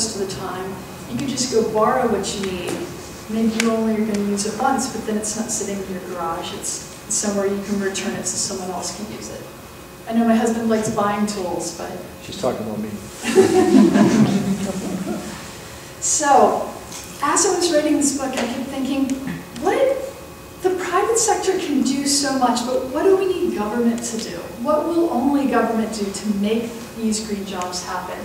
most of the time. You can just go borrow what you need. Maybe you only are going to use it once, but then it's not sitting in your garage. It's somewhere you can return it so someone else can use it. I know my husband likes buying tools, but She's talking about me. so, as I was writing this book, I kept thinking, what the private sector can do so much, but what do we need government to do? What will only government do to make these green jobs happen?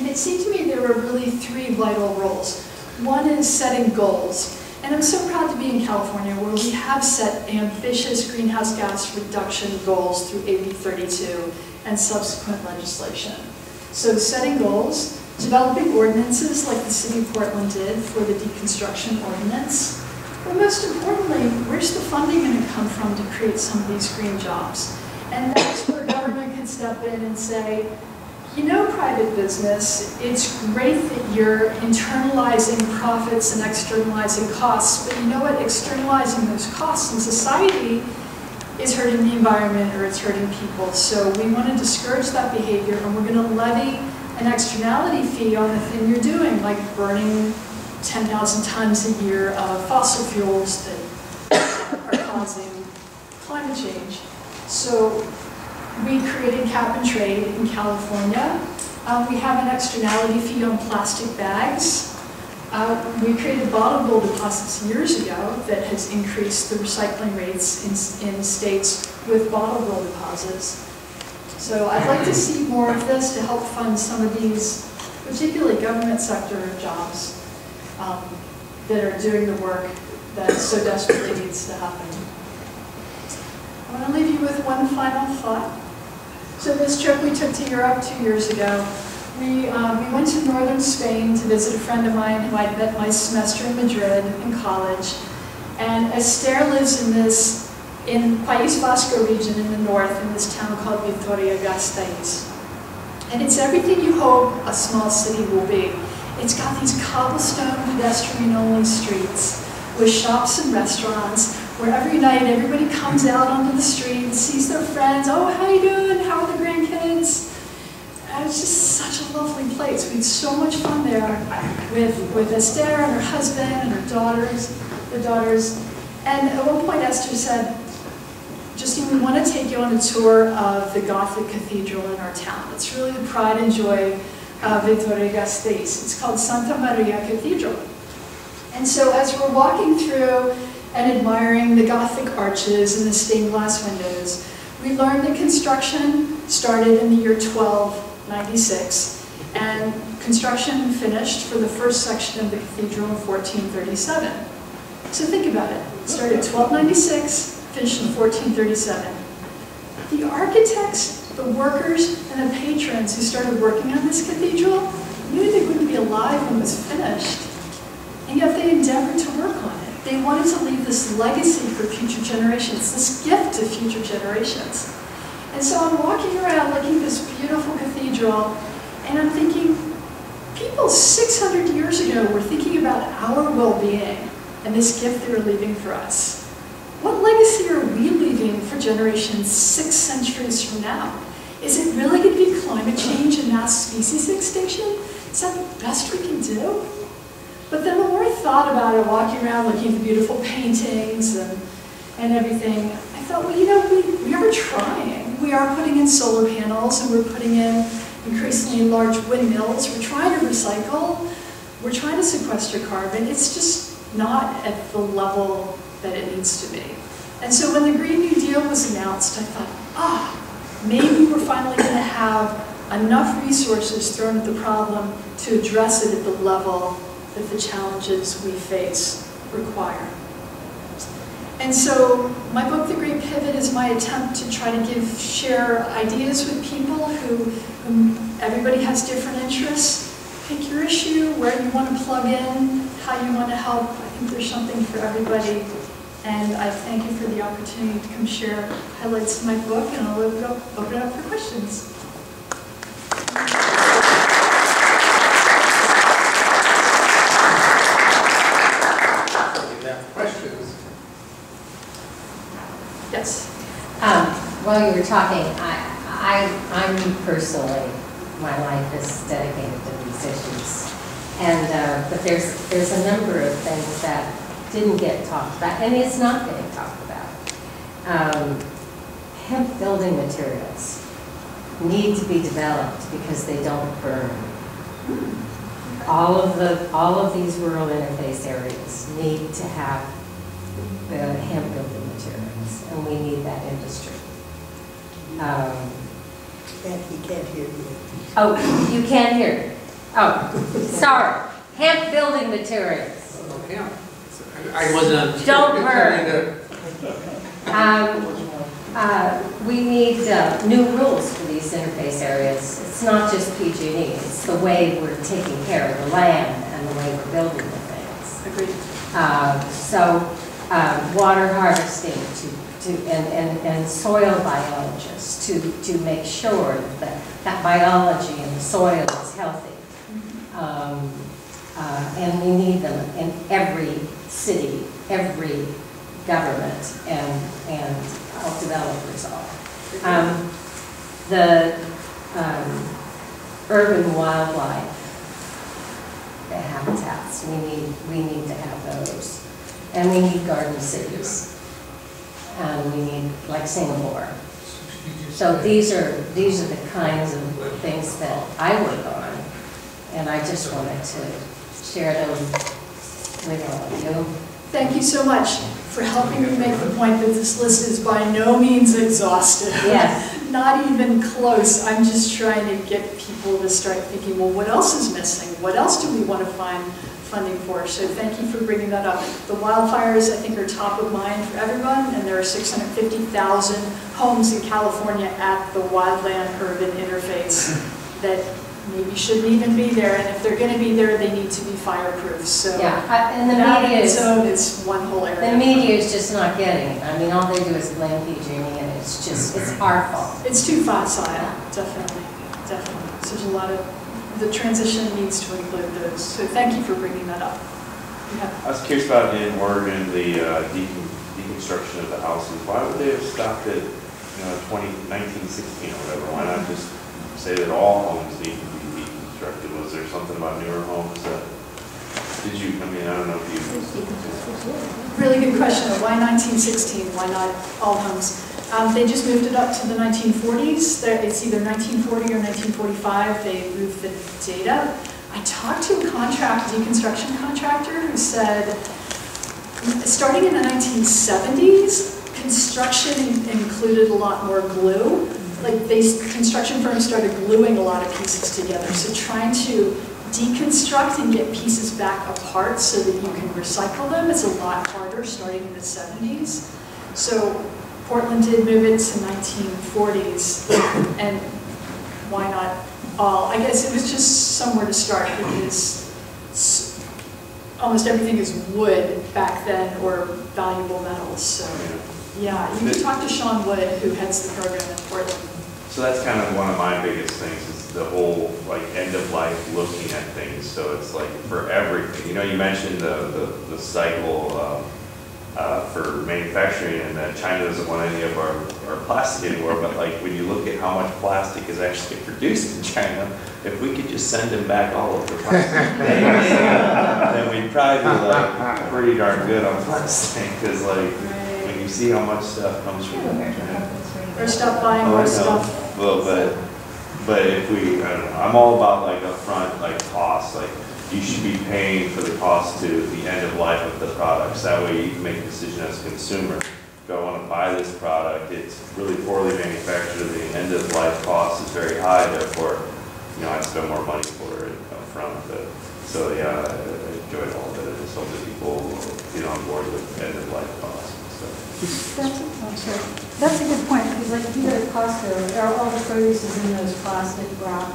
And it seemed to me there were really three vital roles. One is setting goals. And I'm so proud to be in California where we have set ambitious greenhouse gas reduction goals through AB 32 and subsequent legislation. So setting goals, developing ordinances like the city of Portland did for the deconstruction ordinance, but most importantly, where's the funding going to come from to create some of these green jobs? And that's where government can step in and say, you know, private business, it's great that you're internalizing profits and externalizing costs, but you know what? Externalizing those costs in society is hurting the environment or it's hurting people. So we want to discourage that behavior and we're going to levy an externality fee on the thing you're doing, like burning 10,000 tons a year of fossil fuels that are causing climate change. So we created cap and trade in California. Um, we have an externality fee on plastic bags. Uh, we created bottle bill deposits years ago that has increased the recycling rates in, in states with bottle bill deposits. So I'd like to see more of this to help fund some of these, particularly government sector jobs um, that are doing the work that so desperately needs to happen. I want to leave you with one final thought. So this trip we took to Europe two years ago, we, um, we went to northern Spain to visit a friend of mine who I'd met my semester in Madrid in college. And Esther lives in this, in País Vasco region in the north, in this town called Vitoria-Gasteiz. And it's everything you hope a small city will be. It's got these cobblestone pedestrian-only streets with shops and restaurants where every night everybody comes out onto the street and sees their friends. Oh, how are you doing? How are the grandkids? And it's just such a lovely place. We had so much fun there with, with Esther and her husband and her daughters, the daughters. And at one point Esther said, Justine, we want to take you on a tour of the Gothic cathedral in our town. It's really the pride and joy of Vitoria-Gasteiz. It's called Santa Maria Cathedral. And so as we're walking through and admiring the Gothic arches and the stained glass windows, we learned that construction started in the year 1296 and construction finished for the first section of the cathedral in 1437. So think about it. It started 1296, finished in 1437. The architects, the workers, and the patrons who started working on this cathedral knew they wouldn't be alive when it was finished. And yet they endeavored to work on it. They wanted to leave this legacy for future generations, this gift to future generations. And so I'm walking around looking at this beautiful cathedral, and I'm thinking, people 600 years ago were thinking about our well-being and this gift they were leaving for us. What legacy are we leaving for generations six centuries from now? Is it really going to be climate change and mass species extinction? Is that the best we can do? But then the more I thought about it, walking around looking at the beautiful paintings and, and everything, I thought, well, you know, we, we are trying. We are putting in solar panels and we're putting in increasingly large windmills. We're trying to recycle. We're trying to sequester carbon. It's just not at the level that it needs to be. And so when the Green New Deal was announced, I thought, ah, maybe we're finally going to have enough resources thrown at the problem to address it at the level that the challenges we face require. And so my book, The Great Pivot, is my attempt to try to give, share ideas with people who, who everybody has different interests. Pick your issue, where you want to plug in, how you want to help. I think there's something for everybody. And I thank you for the opportunity to come share highlights of my book, and I'll open it up for questions. Yes. Um, while you were talking, I, I, I'm personally, my life is dedicated to these issues. And, uh, but there's, there's a number of things that didn't get talked about, and it's not getting talked about. Um, Hemp building materials need to be developed because they don't burn. All of the, all of these rural interface areas need to have the hemp building materials, and we need that industry. Um, Can't, he can't hear you. Oh, you can't hear. Oh, sorry. Hemp building materials. Yeah. I wasn't. Don't burn. Um, uh, We need uh, new rules for these interface areas. It's not just PG&E, it's the way we're taking care of the land and the way we're building the things. Agreed. Uh, So, uh, water harvesting to, to, and, and, and soil biologists to, to make sure that that biology in the soil is healthy. Um, uh, And we need them in every city, every government, and, and all developers all. Um, The um, urban wildlife the habitats, we need, we need to have those. And we need garden cities. And we need, like Singapore. So these are, these are the kinds of things that I work on. And I just wanted to share them with all of you. Thank you so much for helping me make the point that this list is by no means exhaustive. Yes. Not even close. I'm just trying to get people to start thinking, well, what else is missing? What else do we want to find funding for? So thank you for bringing that up. The wildfires, I think, are top of mind for everyone, and there are 650,000 homes in California at the wildland-urban interface that maybe shouldn't even be there, and if they're going to be there, they need to be fireproof, so. Yeah, I- and the That media its is, own is one whole area. the media is just not getting it. I mean, all they do is blame PG&E and it's just, it's our fault. It's too facile, definitely, definitely. So there's a lot of, the transition needs to include those, so thank you for bringing that up. Yeah. I was curious about in Oregon, the uh, decon- deconstruction of the houses. Why would they have stopped at, you know, 20, 1916 or whatever? Why not just say that all homes need deconstructed? Was there something about newer homes that, did you, I mean, I don't know if you. Really good question, why 1916, why not all homes? Um, They just moved it up to the 1940s, There- it's either 1940 or 1945, they moved the data. I talked to a contract, deconstruction contractor who said, starting in the 1970s, construction included a lot more glue. Like, they, construction firms started gluing a lot of pieces together, so trying to deconstruct and get pieces back apart so that you can recycle them is a lot harder starting in the 70s. So Portland did move it to 1940s, and why not all? I guess it was just somewhere to start because almost everything is wood back then or valuable metals, so, yeah. You can talk to Sean Wood, who heads the program in Portland. So that's kind of one of my biggest things is the whole like end of life looking at things. So it's like for everything, you know, you mentioned the, the, the cycle um, uh, for manufacturing and that China doesn't want any of our, our plastic anymore. But like when you look at how much plastic is actually produced in China, if we could just send them back all of the plastic, then we'd probably be like pretty darn good on plastic. Because like see how much stuff comes from China. Or stop buying Oh, more stuff. Well, but, but if we, I don't know, I'm all about like upfront, like costs, like you should be paying for the cost to the end of life of the products. That way you can make a decision as a consumer. Do I want to buy this product? It's really poorly manufactured, the end of life cost is very high, therefore, you know, I spend more money for it upfront. But, so yeah, I I enjoyed all of it. I just hope that people will get on board with end of life costs That's, a good point, because like if you go to Costco, all the produce is in those plastic wrap.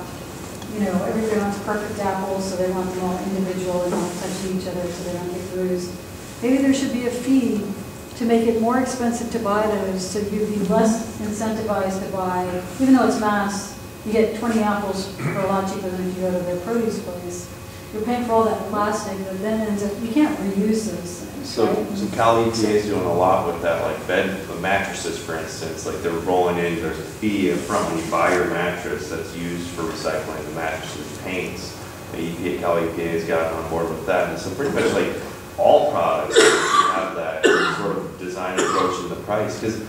you know, everybody wants perfect apples, so they want them all individual and not touching each other so they don't get bruised. Maybe there should be a fee to make it more expensive to buy those, so you'd be less incentivized to buy, even though it's mass, you get 20 apples for a lot cheaper than if you go to their produce place. You're paying for all that plastic, but then ends up, you can't reuse those things, So, right? so Cal EPA is doing a lot with that, like bed mattresses, for instance, like they're rolling in, there's a fee up front when you buy your mattress that's used for recycling the mattresses, paints. The EPA, Cal EPA has gotten on board with that, and so pretty much like all products have that sort of design approach in the price, because,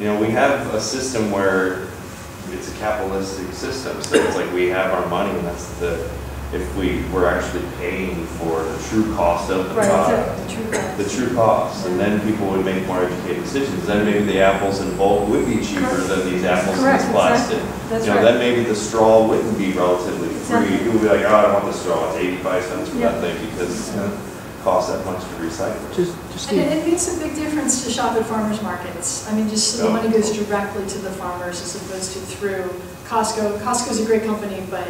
you know, we have a system where it's a capitalistic system, so it's like we have our money, and that's the, if we were actually paying for the true cost of the Right, product the true price. the true cost, and then people would make more educated decisions. Then maybe the apples in bulk would be cheaper than these apples in Correct, this plastic. exactly. That's You know, right. then maybe the straw wouldn't be relatively free. Exactly. People would be like, oh, I don't want the straw, it's eighty-five cents for Yeah. that thing because it's gonna cost that much to recycle. Just, just And it, it makes a big difference to shop at farmers markets. I mean, just so the Oh. money goes directly to the farmers as opposed to through Costco. Costco's a great company, but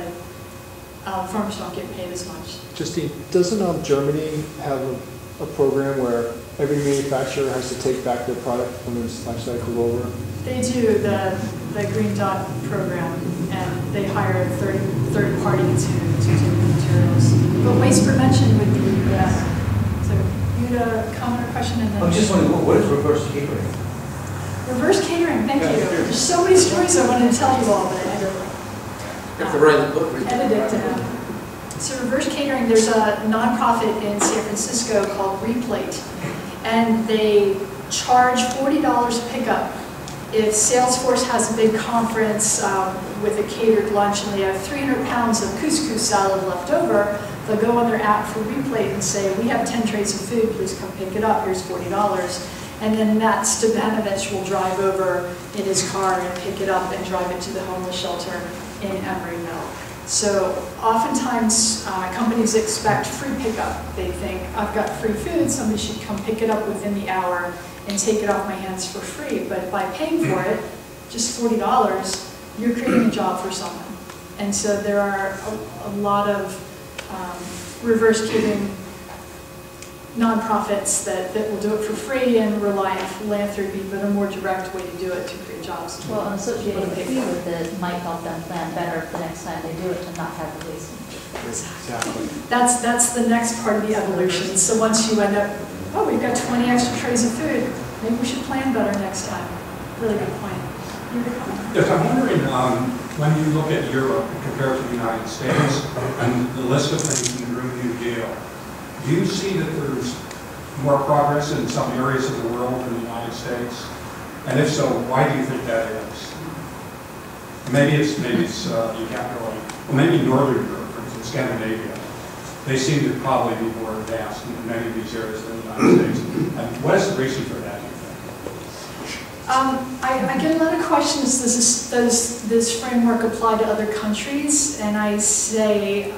um, farmers don't get paid as much. Justine, doesn't um, Germany have a, a program where every manufacturer has to take back their product when it's life cycle over? They do the, the Green Dot program, and they hire a third, third party to, to do the materials. But waste prevention would be, yeah. So you had a comment or question, and then. I'm just wondering, what- what is reverse catering? Reverse catering, thank you. Yeah, sure. There's so many stories I wanted to tell you all, but The book. So reverse catering, there's a nonprofit in San Francisco called Replate, and they charge forty dollars a pickup. If Salesforce has a big conference um, with a catered lunch and they have three hundred pounds of couscous salad left over, they'll go on their app for Replate and say, we have ten trays of food, please come pick it up, here's forty dollars. And then Matt Stepanovich will drive over in his car and pick it up and drive it to the homeless shelter in Emeryville. So oftentimes, uh, companies expect free pickup. They think, I've got free food, somebody should come pick it up within the hour and take it off my hands for free. But by paying for it, just forty dollars, you're creating a job for someone. And so there are a, a lot of um, reverse catering nonprofits that, that will do it for free and rely on philanthropy, but a more direct way to do it to create jobs. Well, an associated People to fee with it might help them plan better the next time they do it to not have the waste. Exactly. That's, that's the next part of the evolution. So once you end up, oh, we've got 20 extra trays of food, maybe we should plan better next time. Really good point. You had a comment? Yes, I'm wondering, um, when you look at Europe compared to the United States and the list of things in the Green New Deal, do you see that there's more progress in some areas of the world than the United States? And if so, why do you think that is? Maybe it's, maybe it's, uh, you can't really, well, maybe Northern Europe, for instance, Scandinavia, they seem to probably be more advanced in many of these areas than the United States. And what is the reason for that, do you think? Um, I, I get a lot of questions, does this, does this framework apply to other countries? And I say,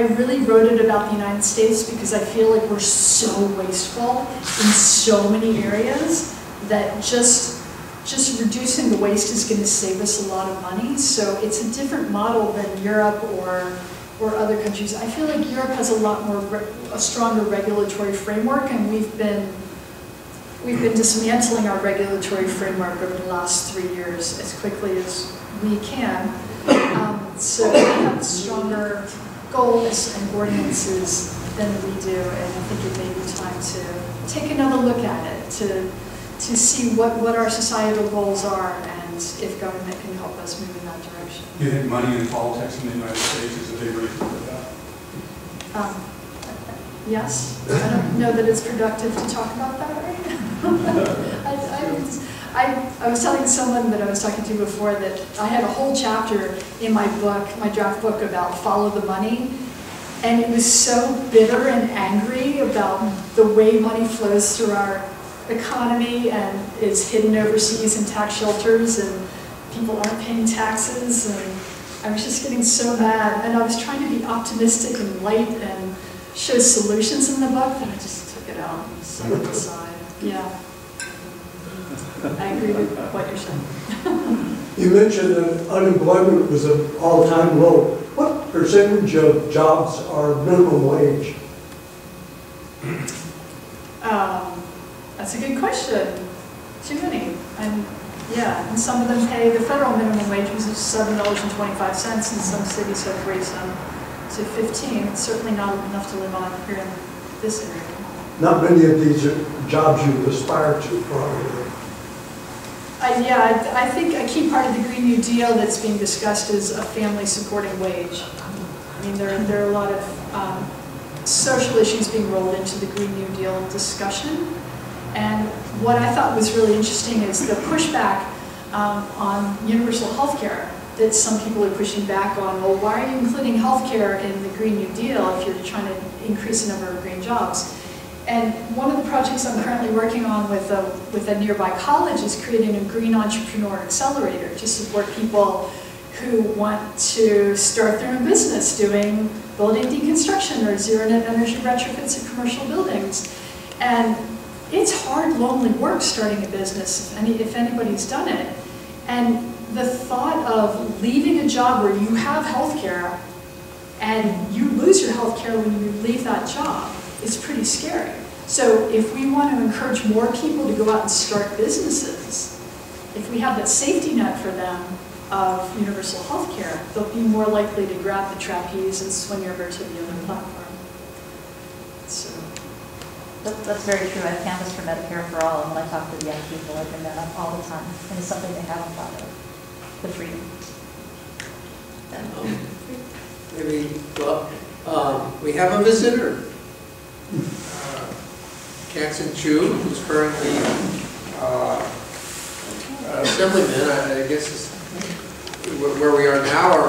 I, really wrote it about the United States because I feel like we're so wasteful in so many areas that just, just reducing the waste is gonna save us a lot of money. So it's a different model than Europe or, or other countries. I feel like Europe has a lot more, a stronger regulatory framework and we've been We've been dismantling our regulatory framework over the last three years as quickly as we can. Um, So we have stronger goals and ordinances than we do, and I think it may be time to take another look at it, to, to see what, what our societal goals are and if government can help us move in that direction. Do you think money in politics in the United States is a big reason for that? Um, Yes, I don't know that it's productive to talk about that right now. I, I was- I, I was telling someone that I was talking to before that I had a whole chapter in my book, my draft book about follow the money. And it was so bitter and angry about the way money flows through our economy and is hidden overseas in tax shelters and people aren't paying taxes and I was just getting so mad and I was trying to be optimistic and light and show solutions in the book that I just took it out and set it aside. Yeah. I agree with what you're saying. You mentioned that unemployment was an all-time low. What percentage of jobs are minimum wage? Um, That's a good question. Too many. And, yeah, and some of them pay, the federal minimum wage which is seven dollars and twenty-five cents, and some cities have raised them to fifteen. It's certainly not enough to live on here in this area. Not many of these are jobs you would aspire to, probably. I, yeah, I, I think a key part of the Green New Deal that's being discussed is a family supporting wage. I mean, there, there are a lot of um, social issues being rolled into the Green New Deal discussion. And what I thought was really interesting is the pushback um, on universal health care that some people are pushing back on. Well, why are you including health care in the Green New Deal if you're trying to increase the number of green jobs? And one of the projects I'm currently working on with a, with a nearby college is creating a green entrepreneur accelerator to support people who want to start their own business doing building deconstruction or zero net energy retrofits of commercial buildings. And it's hard, lonely work starting a business, if any, if anybody's done it. And the thought of leaving a job where you have health care and you lose your health care when you leave that job is pretty scary. So if we want to encourage more people to go out and start businesses, if we have that safety net for them of universal health care, they'll be more likely to grab the trapeze and swing over to the other platform. So. That's very true. I've canvassed for Medicare for All, and when I talk to the young people, I bring that up all the time, and it's something they haven't thought of, the freedom. Um, Maybe, well, um, we have a visitor. Uh, Kansen Chu, who's currently uh, assemblyman, I I guess is where we are now, or